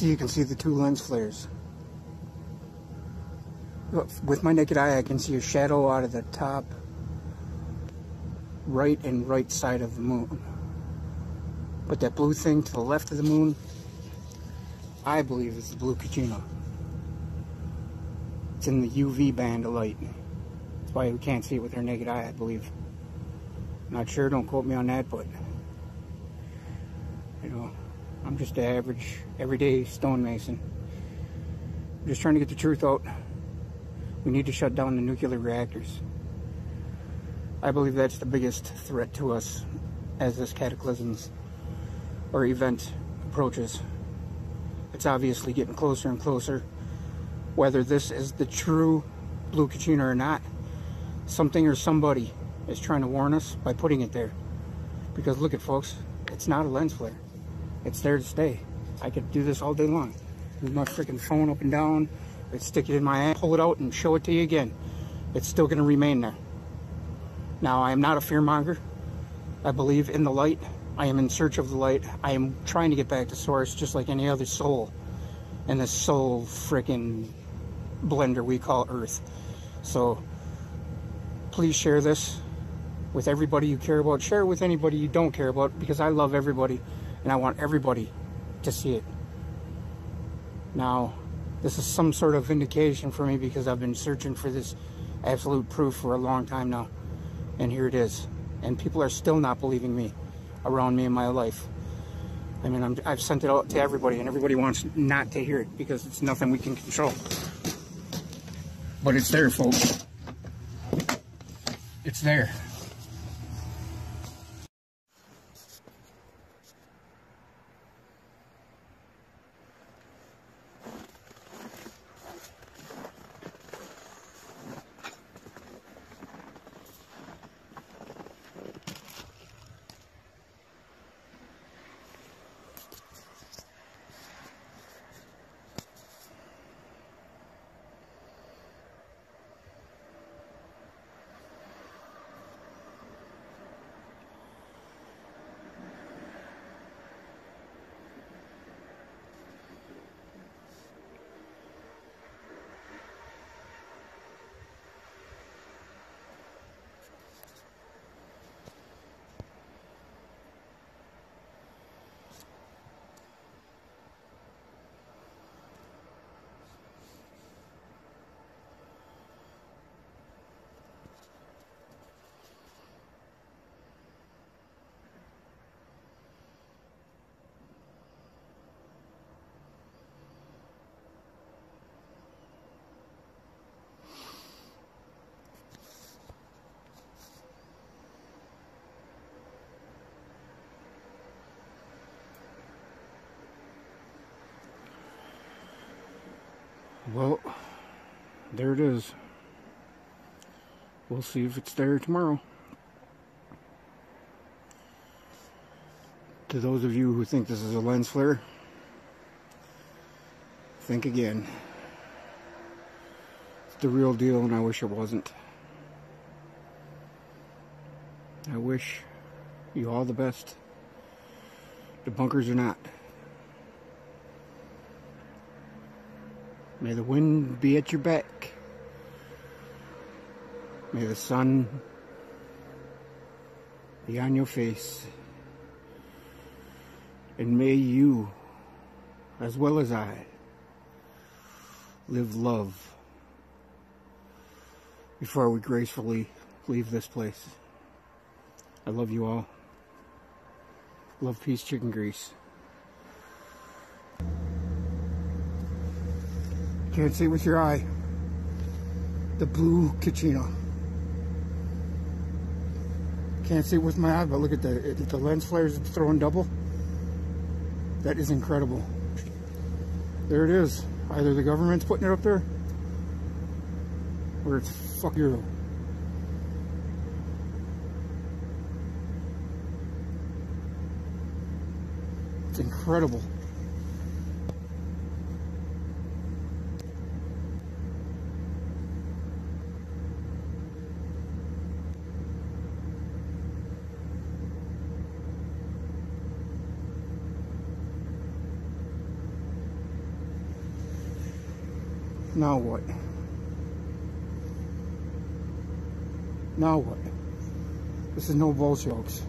see you can see the two lens flares. With my naked eye, I can see a shadow out of the top right and right side of the moon. But that blue thing to the left of the moon, I believe is the blue Kachina. It's in the UV band of light. That's why we can't see it with our naked eye, I believe. Not sure, don't quote me on that, but you know, I'm just an average, everyday stonemason. I'm just trying to get the truth out. We need to shut down the nuclear reactors. I believe that's the biggest threat to us as this cataclysms or event approaches. It's obviously getting closer and closer. Whether this is the true blue Kachina or not, something or somebody is trying to warn us by putting it there. Because look at folks, it's not a lens flare. It's there to stay. I could do this all day long. Move my freaking phone up and down, I'd stick it in my eye, pull it out and show it to you again. It's still gonna remain there. Now, I am not a fearmonger. I believe in the light. I am in search of the light. I am trying to get back to source just like any other soul in this soul freaking blender we call Earth. So, please share this with everybody you care about. Share it with anybody you don't care about because I love everybody and I want everybody to see it. Now, this is some sort of vindication for me because I've been searching for this absolute proof for a long time now. And here it is. And people are still not believing me around me in my life. I mean, i have sent it out to everybody, and everybody wants not to hear it because it's nothing we can control. But it's there, folks. It's there. Well, there it is. We'll see if it's there tomorrow. To those of you who think this is a lens flare, think again. It's the real deal and I wish it wasn't. I wish you all the best. The bunkers are not. May the wind be at your back. May the sun be on your face. And may you, as well as I, live love before we gracefully leave this place. I love you all. Love, peace, chicken grease. Can't see with your eye. The blue Kachina. Can't see with my eye, but look at the, the lens flares throwing double. That is incredible. There it is. Either the government's putting it up there, or it's fuck you. It's incredible. Now what? Now what? This is no bull jokes.